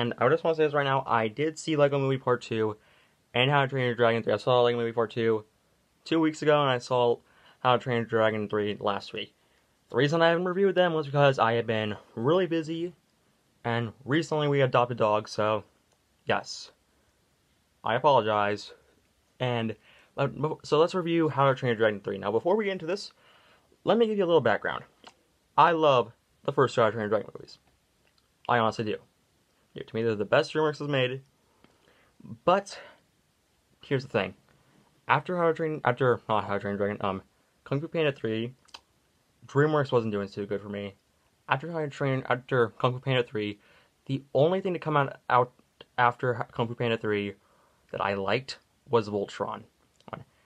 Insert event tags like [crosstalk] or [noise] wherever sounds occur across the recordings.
And I just want to say this right now. I did see Lego Movie Part 2 and How to Train Your Dragon 3. I saw Lego Movie Part 2 two weeks ago, and I saw How to Train Your Dragon 3 last week. The reason I haven't reviewed them was because I have been really busy, and recently we adopted dogs, so yes. I apologize. And uh, so let's review How to Train Your Dragon 3. Now, before we get into this, let me give you a little background. I love the first How to Train Your Dragon movies. I honestly do. Yeah, to me, they're the best DreamWorks has made. But here's the thing: after How to Train, after not How to Train Dragon, um, Kung Fu Panda 3, DreamWorks wasn't doing too good for me. After How to Train, after Kung Fu Panda 3, the only thing to come out out after Kung Fu Panda 3 that I liked was Voltron.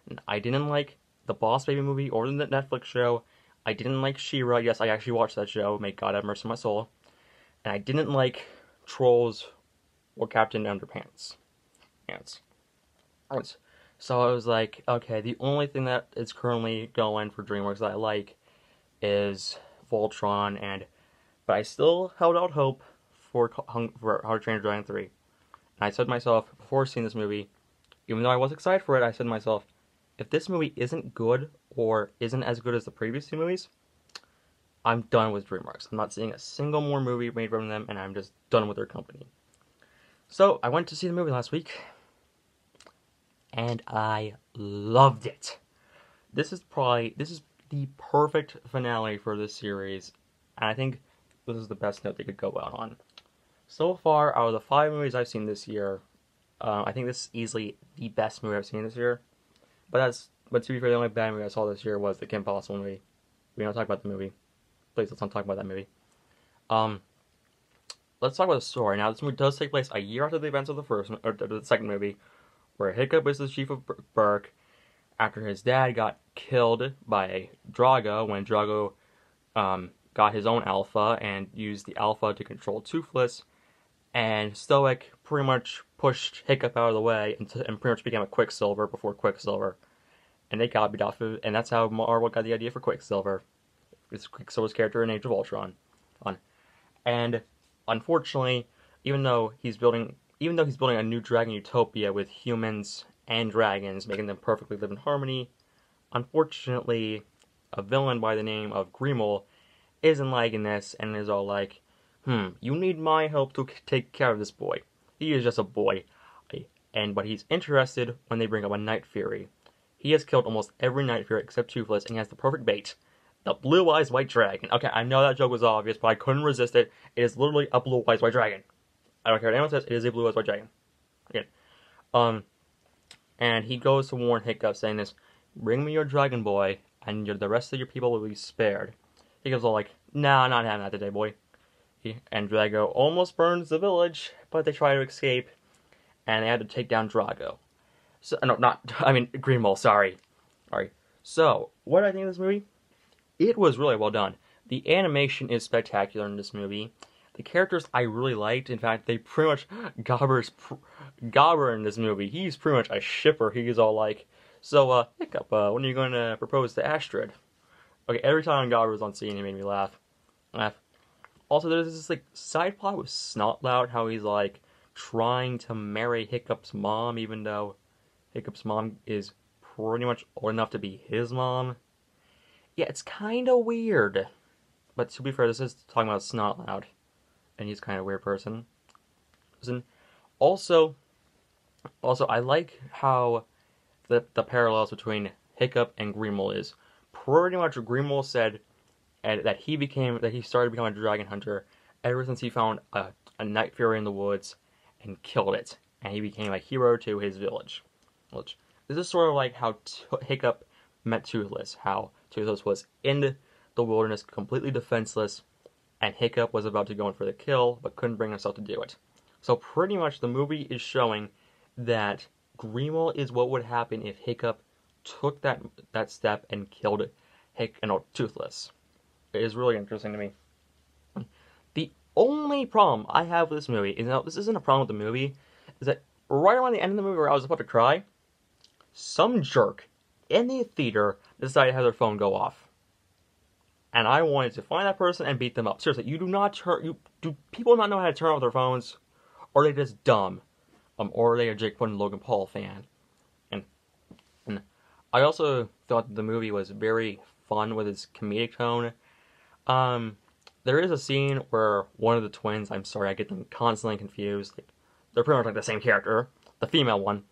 And I didn't like the Boss Baby movie or the Netflix show. I didn't like She-Ra. Yes, I actually watched that show. May God have mercy on my soul. And I didn't like Trolls or Captain Underpants. Ants. So I was like, okay, the only thing that is currently going for DreamWorks that I like is Voltron, and but I still held out hope for, for How to Train Your Dragon 3. And I said to myself, before seeing this movie, even though I was excited for it, I said to myself, if this movie isn't good or isn't as good as the previous two movies, I'm done with DreamWorks. I'm not seeing a single more movie made from them, and I'm just done with their company. So I went to see the movie last week, and I loved it. This is probably this is the perfect finale for this series, and I think this is the best note they could go out on. So far, out of the five movies I've seen this year, uh, I think this is easily the best movie I've seen this year. But that's but to be fair, the only bad movie I saw this year was the Kim Possible movie. We don't talk about the movie. Please let's not talk about that movie. Um, let's talk about the story. Now, this movie does take place a year after the events of the first or the second movie, where Hiccup is the chief of Berk after his dad got killed by Drago when Drago um, got his own alpha and used the alpha to control Toothless, and Stoick pretty much pushed Hiccup out of the way and, and pretty much became a Quicksilver before Quicksilver, and they copied off of, and that's how Marvel got the idea for Quicksilver. It's Quicksilver's character in Age of Ultron, on, and unfortunately, even though he's building, even though he's building a new dragon utopia with humans and dragons, making them perfectly live in harmony. Unfortunately, a villain by the name of Grimmel isn't liking this and is all like, hmm, you need my help to take care of this boy. He is just a boy. And but he's interested when they bring up a Night Fury. He has killed almost every Night Fury except Toothless, and he has the perfect bait. The Blue Eyes White Dragon. Okay, I know that joke was obvious, but I couldn't resist it. It is literally a Blue Eyes White Dragon. I don't care what anyone says, it is a Blue Eyes White Dragon. Again. Um, and he goes to warn Hiccup, saying this, bring me your dragon boy, and the rest of your people will be spared. Hiccup's all like, nah, not having that today, boy. He, and Drago almost burns the village, but they try to escape, and they had to take down Drago. So, no, not, [laughs] I mean, Greenwall, sorry. Sorry. So, what do I think of this movie? It was really well done. The animation is spectacular in this movie. The characters I really liked. In fact, they pretty much [gasps] Gobber's Gobber in this movie. He's pretty much a shipper. He's all like, "So, uh, Hiccup, uh, when are you going to propose to Astrid?" Okay, every time Gobber was on scene, he made me laugh. Laugh. Also, there's this like side plot with Snotlout, how he's like trying to marry Hiccup's mom, even though Hiccup's mom is pretty much old enough to be his mom. Yeah, it's kind of weird. But to be fair, this is talking about Snotlout and he's kind of a weird person. Also, also I like how the the parallels between Hiccup and Greenwell is. Pretty much, Greenwell said that he became that he started becoming a dragon hunter ever since he found a, a night fury in the woods and killed it, and he became a hero to his village. Which this is sort of like how T- Hiccup met Toothless. How Toothless was in the wilderness, completely defenseless, and Hiccup was about to go in for the kill, but couldn't bring himself to do it. So pretty much the movie is showing that Greenwell is what would happen if Hiccup took that that step and killed Hick and no, Toothless. It is really interesting to me. The only problem I have with this movie is now this isn't a problem with the movie, is that right around the end of the movie where I was about to cry, some jerk in the theater decided to have their phone go off and I wanted to find that person and beat them up. Seriously, you do not turn you do people not know how to turn off their phones? or are they just dumb, um, or are they a Jake and Logan Paul fan? And and I also thought the movie was very fun with its comedic tone. Um, there is a scene where one of the twins, I'm sorry, I get them constantly confused. Like, they're pretty much like the same character. The female one,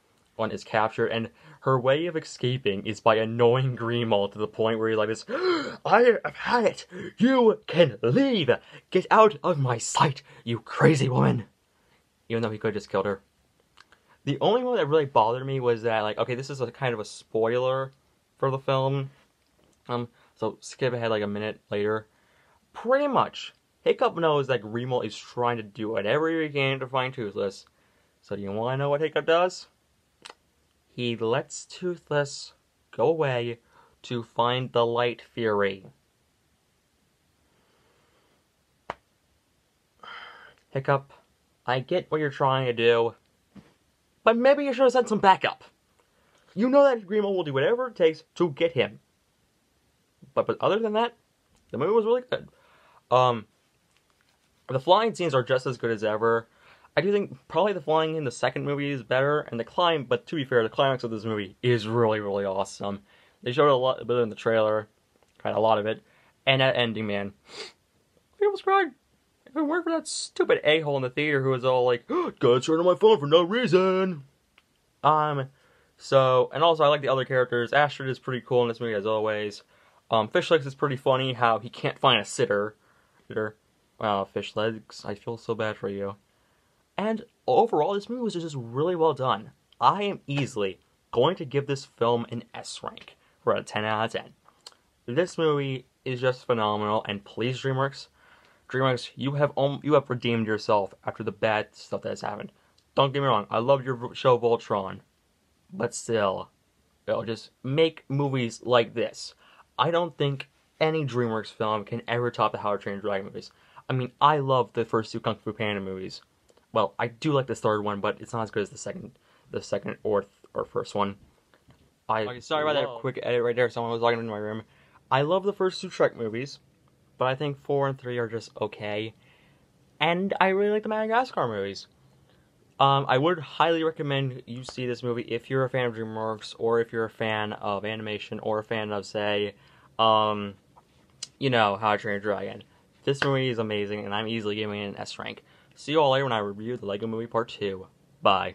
one is captured, and her way of escaping is by annoying Grimo to the point where he's like this, I have had it! You can leave! Get out of my sight, you crazy woman! Even though he could have just killed her. The only one that really bothered me was that, like, okay, this is a kind of a spoiler for the film. Um, so skip ahead like a minute later. Pretty much, Hiccup knows that Grimo is trying to do whatever he can to find Toothless. So do you want to know what Hiccup does? He lets Toothless go away to find the Light Fury. Hiccup, I get what you're trying to do, but maybe you should have sent some backup. You know that Grimo will do whatever it takes to get him. But but other than that, the movie was really good. Um, the flying scenes are just as good as ever. I do think probably the flying in the second movie is better, and the climb. But to be fair, the climax of this movie is really really awesome. They showed a lot bit in the trailer, kind of a lot of it, and that ending, man, I was crying. If it weren't for that stupid a hole in the theater who was all like, [gasps] "God, turn on my phone for no reason," um, so and also I like the other characters. Astrid is pretty cool in this movie as always. Um, Fishlegs is pretty funny how he can't find a sitter. sitter. Wow, Fishlegs, I feel so bad for you. And overall, this movie was just really well done. I am easily going to give this film an S rank for a 10 out of 10. This movie is just phenomenal, and please, DreamWorks, DreamWorks, you have you have redeemed yourself after the bad stuff that has happened. Don't get me wrong, I love your show Voltron, but still, know, just make movies like this. I don't think any DreamWorks film can ever top the How to Train Dragon movies. I mean, I love the first two Kung Fu Panda movies. Well, I do like the third one, but it's not as good as the second, the second or th- or first one. I okay, sorry about that quick edit right there. Someone was logging into my room. I love the first two Shrek movies, but I think four and three are just okay. And I really like the Madagascar movies. Um, I would highly recommend you see this movie if you're a fan of DreamWorks, or if you're a fan of animation, or a fan of, say, um, you know, How to Train Your Dragon. This movie is amazing, and I'm easily giving it an S rank. See you all later when I review the Lego Movie Part 2. Bye.